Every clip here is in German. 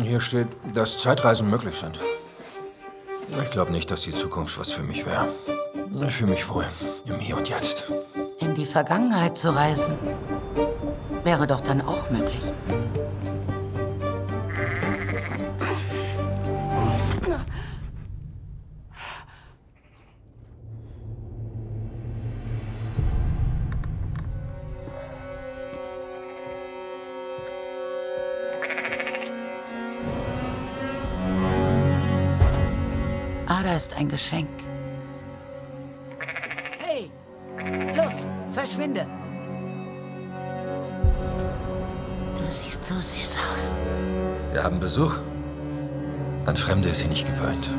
Hier steht, dass Zeitreisen möglich sind. Ich glaube nicht, dass die Zukunft was für mich wäre. Ich fühle mich wohl im Hier und Jetzt. In die Vergangenheit zu reisen, wäre doch dann auch möglich. Ada ist ein Geschenk. Hey, los, verschwinde. Du siehst so süß aus. Wir haben Besuch. An Fremde ist sie nicht gewöhnt.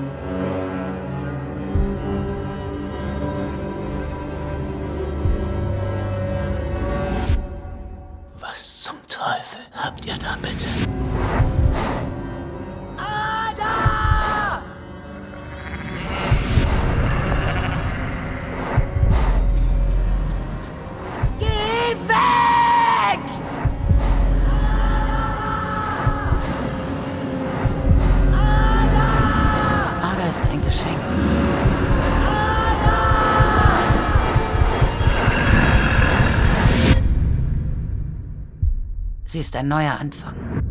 Was zum Teufel habt ihr da bitte? Sie ist ein neuer Anfang.